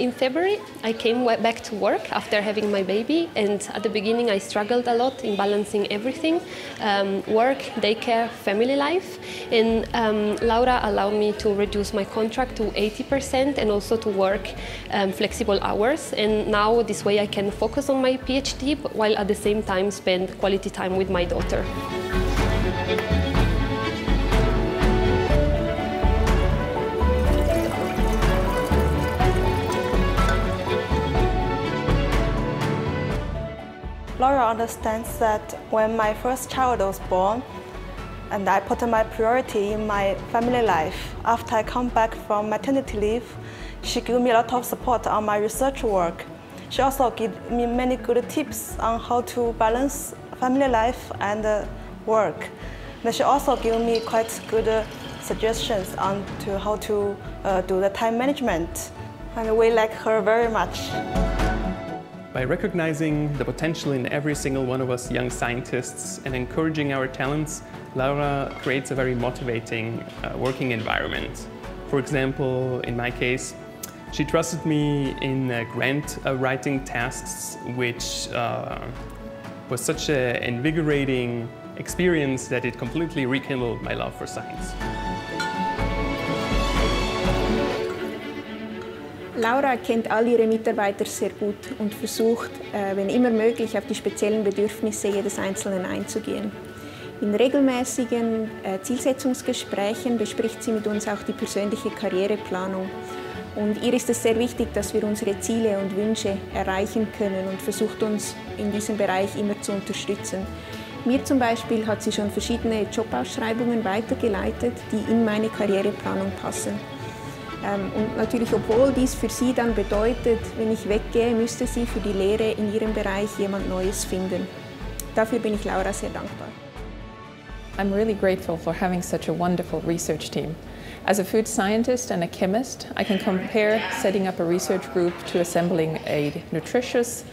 in February. I came back to work after having my baby, and at the beginning I struggled a lot in balancing everything um, work, daycare, family life. And um, Laura allowed me to reduce my contract to 80% and also to work um, flexible hours. And now, this way, I can focus on my PhD while at the same time spend quality time with my daughter. Laura understands that when my first child was born, and I put my priority in my family life. After I come back from maternity leave, she gave me a lot of support on my research work. She also gave me many good tips on how to balance family life and uh, work. And she also gave me quite good suggestions on to how to uh, do the time management. And we like her very much. By recognizing the potential in every single one of us young scientists and encouraging our talents, Laura creates a very motivating uh, working environment. For example, in my case, she trusted me in uh, grant uh, writing tasks, which uh, was such an invigorating experience that it completely rekindled my love for science. Laura kennt all ihre Mitarbeiter sehr gut und versucht, äh, wenn immer möglich, auf die speziellen Bedürfnisse jedes Einzelnen einzugehen. In regelmäßigen äh, Zielsetzungsgesprächen bespricht sie mit uns auch die persönliche Karriereplanung. Und ihr ist es sehr wichtig, dass wir unsere Ziele und Wünsche erreichen können und versucht uns in diesem Bereich immer zu unterstützen. Mir zum Beispiel hat sie schon verschiedene Jobausschreibungen weitergeleitet, die in meine Karriereplanung passen. Ähm, und natürlich, obwohl dies für sie dann bedeutet, wenn ich weggehe, müsste sie für die Lehre in ihrem Bereich jemand Neues finden. Dafür bin ich Laura sehr dankbar. I'm really grateful for having such a wonderful research team. As a food scientist and a chemist, I can compare setting up a research group to assembling a nutritious,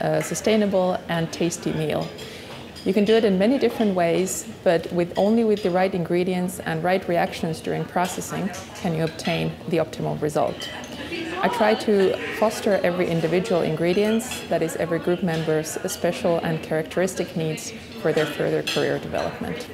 uh, sustainable and tasty meal. You can do it in many different ways, but with only with the right ingredients and right reactions during processing can you obtain the optimal result. I try to foster every individual ingredients, that is every group member's special and characteristic needs for their further career development.